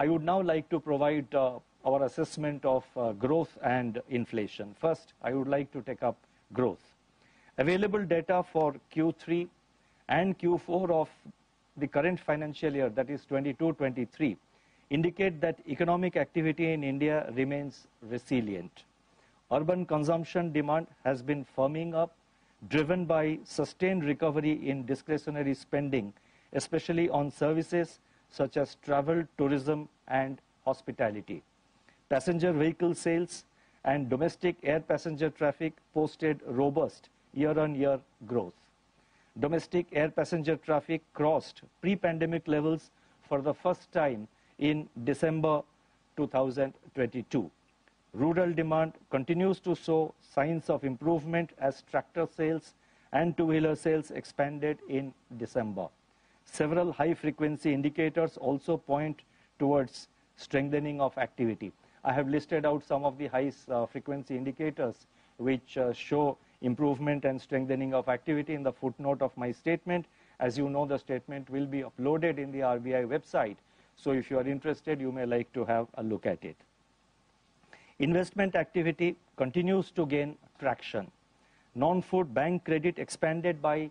I would now like to provide uh, our assessment of uh, growth and inflation. First, I would like to take up growth. Available data for Q3 and Q4 of the current financial year, that is 22-23, indicate that economic activity in India remains resilient. Urban consumption demand has been firming up, driven by sustained recovery in discretionary spending, especially on services such as travel, tourism, and hospitality. Passenger vehicle sales and domestic air passenger traffic posted robust year-on-year growth. Domestic air passenger traffic crossed pre-pandemic levels for the first time in December 2022. Rural demand continues to show signs of improvement as tractor sales and two-wheeler sales expanded in December. Several high-frequency indicators also point towards strengthening of activity. I have listed out some of the high-frequency uh, indicators which uh, show improvement and strengthening of activity in the footnote of my statement. As you know, the statement will be uploaded in the RBI website. So if you are interested, you may like to have a look at it. Investment activity continues to gain traction. Non-food bank credit expanded by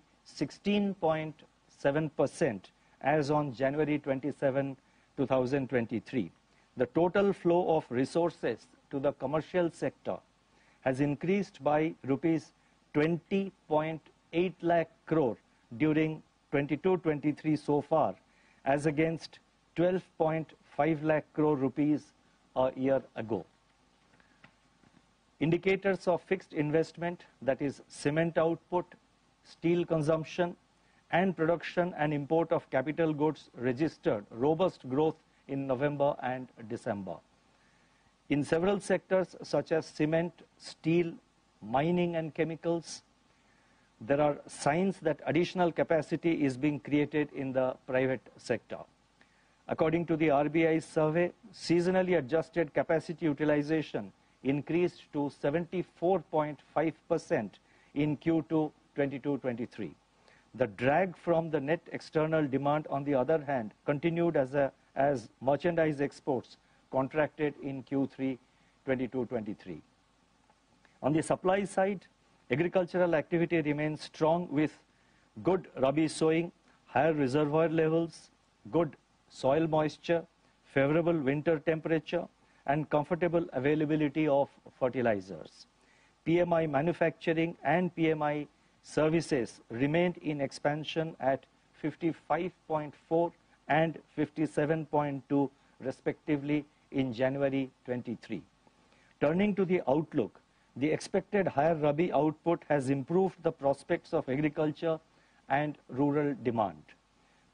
16.7% as on January 27, 2023. The total flow of resources to the commercial sector has increased by rupees 20.8 lakh crore during 22-23 so far as against 12.5 lakh crore rupees a year ago. Indicators of fixed investment, that is cement output, steel consumption, and production and import of capital goods registered robust growth in November and December. In several sectors such as cement, steel, mining and chemicals, there are signs that additional capacity is being created in the private sector. According to the RBI survey, seasonally adjusted capacity utilization increased to 74.5% in Q2 22-23. The drag from the net external demand, on the other hand, continued as, a, as merchandise exports contracted in Q3 22-23. On the supply side, agricultural activity remains strong with good rabi sowing, higher reservoir levels, good soil moisture, favorable winter temperature, and comfortable availability of fertilizers. PMI manufacturing and PMI services remained in expansion at 55.4 and 57.2 respectively in January 23. Turning to the outlook, the expected higher Rabi output has improved the prospects of agriculture and rural demand.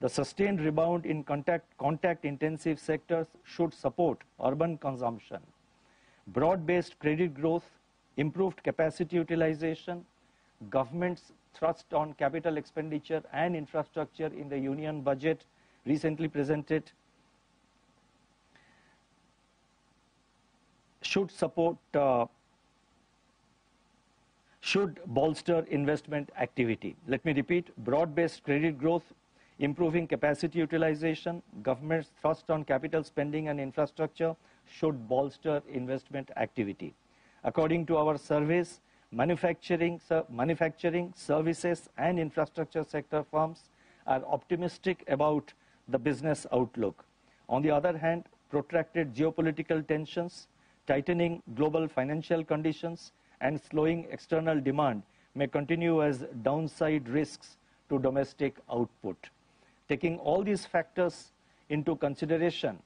The sustained rebound in contact, contact intensive sectors should support urban consumption. Broad-based credit growth, improved capacity utilization, government's thrust on capital expenditure and infrastructure in the union budget recently presented should support uh, should bolster investment activity. Let me repeat, broad-based credit growth, Improving capacity utilization, government's thrust on capital spending and infrastructure should bolster investment activity. According to our surveys, manufacturing, manufacturing, services and infrastructure sector firms are optimistic about the business outlook. On the other hand, protracted geopolitical tensions, tightening global financial conditions, and slowing external demand may continue as downside risks to domestic output. Taking all these factors into consideration,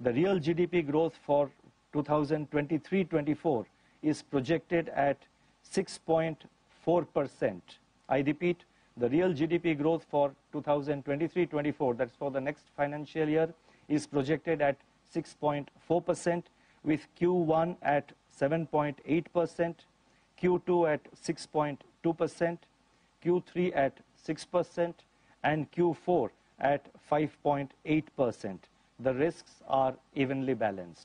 the real GDP growth for 2023-24 is projected at 6.4%. I repeat, the real GDP growth for 2023-24, that's for the next financial year, is projected at 6.4%, with Q1 at 7.8%, Q2 at 6.2%, Q3 at 6%, and Q4 at 5.8%. The risks are evenly balanced.